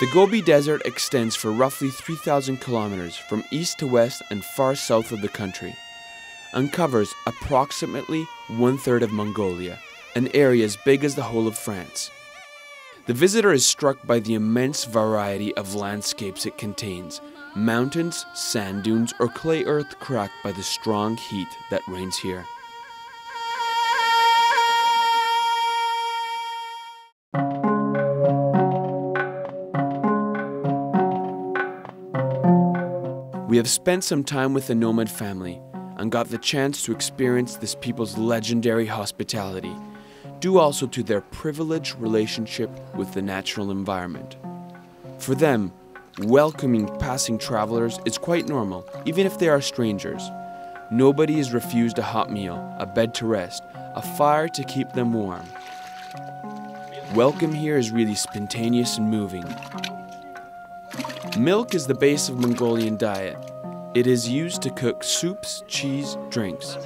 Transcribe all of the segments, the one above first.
The Gobi Desert extends for roughly 3,000 kilometers from east to west and far south of the country, and covers approximately one third of Mongolia, an area as big as the whole of France. The visitor is struck by the immense variety of landscapes it contains mountains, sand dunes, or clay earth cracked by the strong heat that reigns here. We have spent some time with the Nomad family and got the chance to experience this people's legendary hospitality, due also to their privileged relationship with the natural environment. For them, welcoming passing travelers is quite normal, even if they are strangers. Nobody is refused a hot meal, a bed to rest, a fire to keep them warm. Welcome here is really spontaneous and moving. Milk is the base of Mongolian diet. It is used to cook soups, cheese, drinks.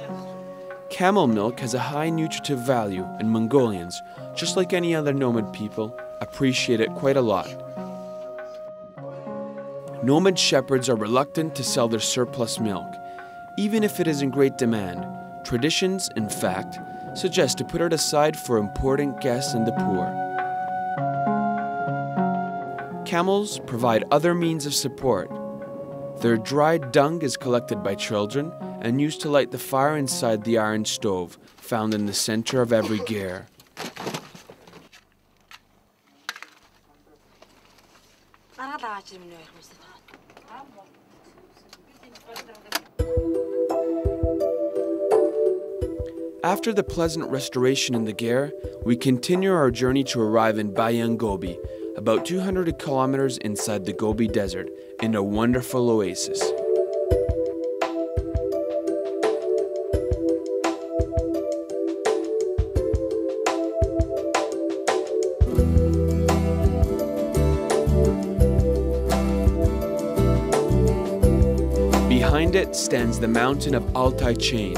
Camel milk has a high nutritive value, and Mongolians, just like any other nomad people, appreciate it quite a lot. Nomad shepherds are reluctant to sell their surplus milk, even if it is in great demand. Traditions, in fact, suggest to put it aside for important guests and the poor. Camels provide other means of support. Their dried dung is collected by children and used to light the fire inside the iron stove found in the center of every ger. After the pleasant restoration in the ger, we continue our journey to arrive in Bayan Gobi, about 200 kilometers inside the Gobi Desert, in a wonderful oasis. Behind it stands the mountain of Altai chain,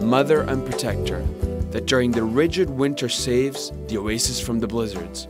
mother and protector, that during the rigid winter saves the oasis from the blizzards.